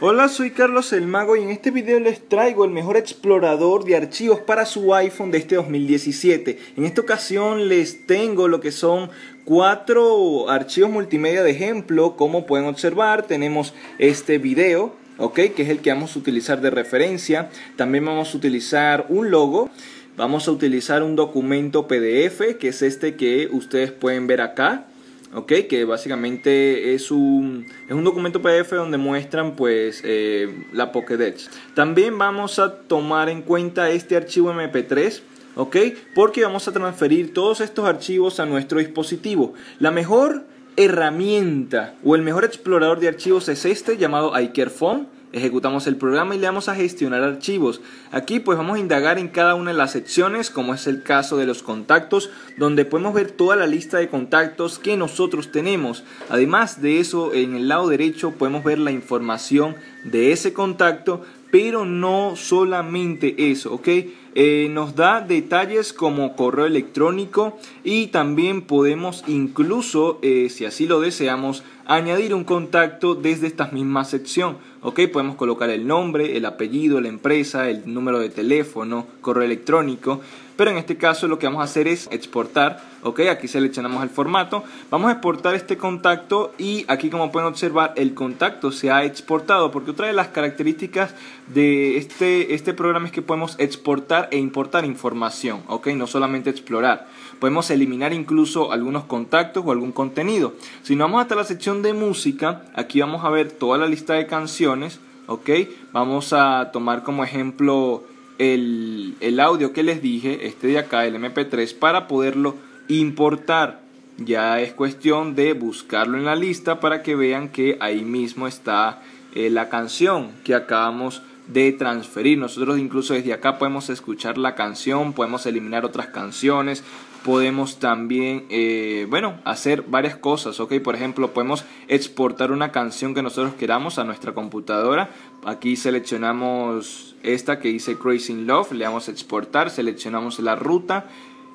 Hola, soy Carlos el Mago y en este video les traigo el mejor explorador de archivos para su iPhone de este 2017. En esta ocasión les tengo lo que son cuatro archivos multimedia de ejemplo. Como pueden observar, tenemos este video, ok, que es el que vamos a utilizar de referencia. También vamos a utilizar un logo. Vamos a utilizar un documento PDF, que es este que ustedes pueden ver acá. ¿Ok? Que básicamente es un, es un documento PDF donde muestran pues eh, la Pokédex. También vamos a tomar en cuenta este archivo MP3, ¿ok? Porque vamos a transferir todos estos archivos a nuestro dispositivo. La mejor herramienta o el mejor explorador de archivos es este llamado iCareFone ejecutamos el programa y le damos a gestionar archivos. Aquí pues vamos a indagar en cada una de las secciones, como es el caso de los contactos, donde podemos ver toda la lista de contactos que nosotros tenemos. Además de eso, en el lado derecho podemos ver la información de ese contacto, pero no solamente eso, ¿ok? Eh, nos da detalles como correo electrónico y también podemos incluso, eh, si así lo deseamos, añadir un contacto desde esta misma sección. ¿Ok? Podemos colocar el nombre, el apellido, la empresa, el número de teléfono, correo electrónico. Pero en este caso lo que vamos a hacer es exportar, ¿ok? Aquí seleccionamos el formato. Vamos a exportar este contacto y aquí como pueden observar el contacto se ha exportado porque otra de las características de este, este programa es que podemos exportar e importar información, ¿ok? No solamente explorar. Podemos eliminar incluso algunos contactos o algún contenido. Si nos vamos hasta la sección de música, aquí vamos a ver toda la lista de canciones, ¿ok? Vamos a tomar como ejemplo el, el audio que les dije, este de acá, el MP3, para poderlo importar. Ya es cuestión de buscarlo en la lista para que vean que ahí mismo está eh, la canción que acabamos de transferir. Nosotros incluso desde acá podemos escuchar la canción, podemos eliminar otras canciones, podemos también, eh, bueno, hacer varias cosas, ¿ok? Por ejemplo, podemos exportar una canción que nosotros queramos a nuestra computadora. Aquí seleccionamos esta que dice Crazy in Love, le damos a exportar, seleccionamos la ruta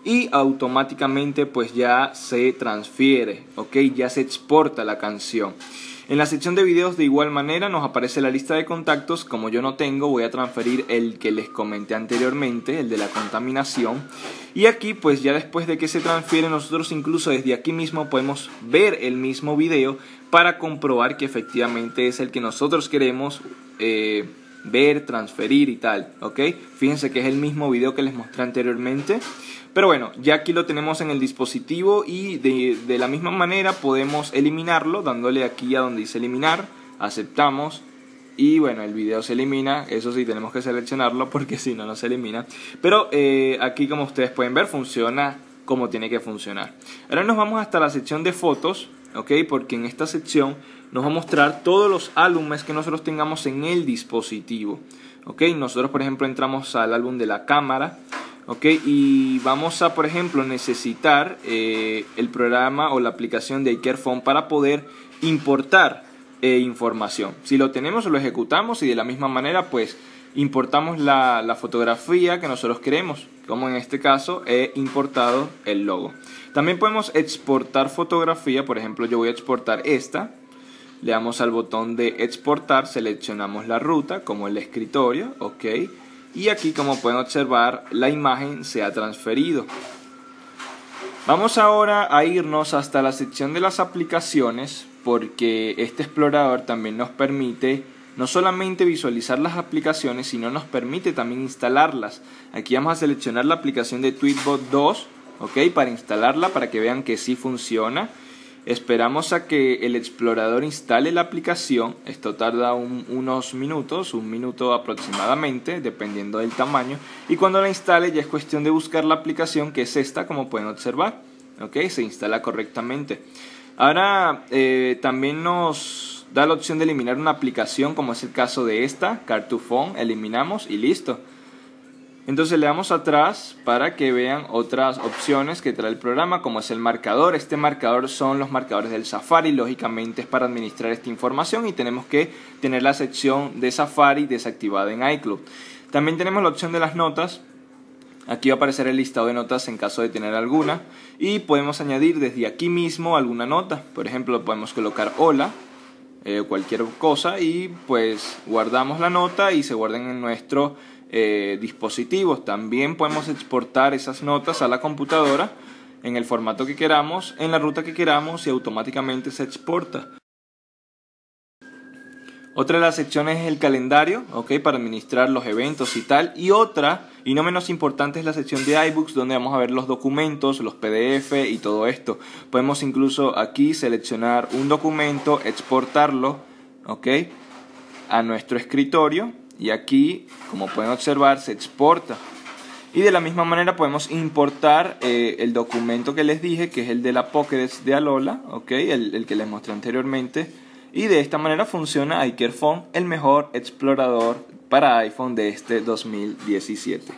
y automáticamente pues ya se transfiere, ¿ok? Ya se exporta la canción. En la sección de videos de igual manera nos aparece la lista de contactos, como yo no tengo voy a transferir el que les comenté anteriormente, el de la contaminación. Y aquí pues ya después de que se transfiere nosotros incluso desde aquí mismo podemos ver el mismo video para comprobar que efectivamente es el que nosotros queremos eh, ver, transferir y tal, ¿ok? Fíjense que es el mismo video que les mostré anteriormente. Pero bueno, ya aquí lo tenemos en el dispositivo y de, la misma manera podemos eliminarlo dándole aquí a donde dice eliminar, aceptamos y bueno, el video se elimina, eso sí tenemos que seleccionarlo porque si no, no se elimina. Pero eh, aquí como ustedes pueden ver funciona como tiene que funcionar. Ahora nos vamos hasta la sección de fotos, ¿ok? Porque en esta sección nos va a mostrar todos los álbumes que nosotros tengamos en el dispositivo, ¿ok? Nosotros por ejemplo entramos al álbum de la cámara, ¿ok? Y vamos a, por ejemplo, necesitar eh, el programa o la aplicación de iCareFone para poder importar eh, información. Si lo tenemos, lo ejecutamos y de la misma manera, pues, importamos la, la fotografía que nosotros queremos, como en este caso he importado el logo. También podemos exportar fotografía, por ejemplo, yo voy a exportar esta, le damos al botón de exportar, seleccionamos la ruta como el escritorio, ok, y aquí como pueden observar la imagen se ha transferido. Vamos ahora a irnos hasta la sección de las aplicaciones porque este explorador también nos permite no solamente visualizar las aplicaciones, sino nos permite también instalarlas. Aquí vamos a seleccionar la aplicación de Tweetbot 2, ¿ok? Para instalarla, para que vean que sí funciona. Esperamos a que el explorador instale la aplicación. Esto tarda unos minutos, un minuto aproximadamente, dependiendo del tamaño. Y cuando la instale ya es cuestión de buscar la aplicación, que es esta, como pueden observar. ¿Ok? Se instala correctamente. Ahora eh, también nos da la opción de eliminar una aplicación, como es el caso de esta, Car2Phone. Eliminamos y listo. Entonces le damos atrás para que vean otras opciones que trae el programa, como es el marcador. Este marcador son los marcadores del Safari, lógicamente es para administrar esta información y tenemos que tener la sección de Safari desactivada en iCloud. También tenemos la opción de las notas. Aquí va a aparecer el listado de notas en caso de tener alguna. Y podemos añadir desde aquí mismo alguna nota. Por ejemplo, podemos colocar hola. Eh, cualquier cosa y pues guardamos la nota y se guardan en nuestros eh, dispositivos. También podemos exportar esas notas a la computadora en el formato que queramos, en la ruta que queramos y automáticamente se exporta. Otra de las secciones es el calendario, ¿ok? Para administrar los eventos y tal. Y otra, y no menos importante, es la sección de iBooks, donde vamos a ver los documentos, los PDF y todo esto. Podemos incluso aquí seleccionar un documento, exportarlo, ¿ok? A nuestro escritorio. Y aquí, como pueden observar, se exporta. Y de la misma manera podemos importar eh, el documento que les dije, que es el de la Pokédex de Alola, ¿ok? El, el que les mostré anteriormente y de esta manera funciona iCareFone, el mejor explorador para iPhone de este 2017.